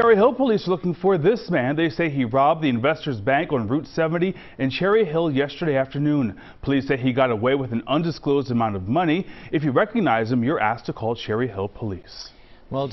Cherry Hill police looking for this man. They say he robbed the Investors Bank on Route 70 in Cherry Hill yesterday afternoon. Police say he got away with an undisclosed amount of money. If you recognize him, you're asked to call Cherry Hill Police. Well,